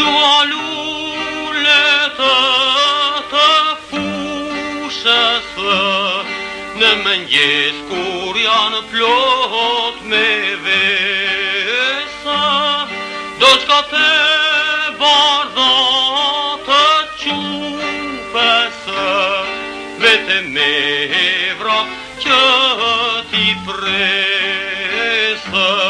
Dua lulletë të fushësë në mëngjes kur janë plot me vesë Doçka te bardha të qumpësë, vetë me vrakë që ti presë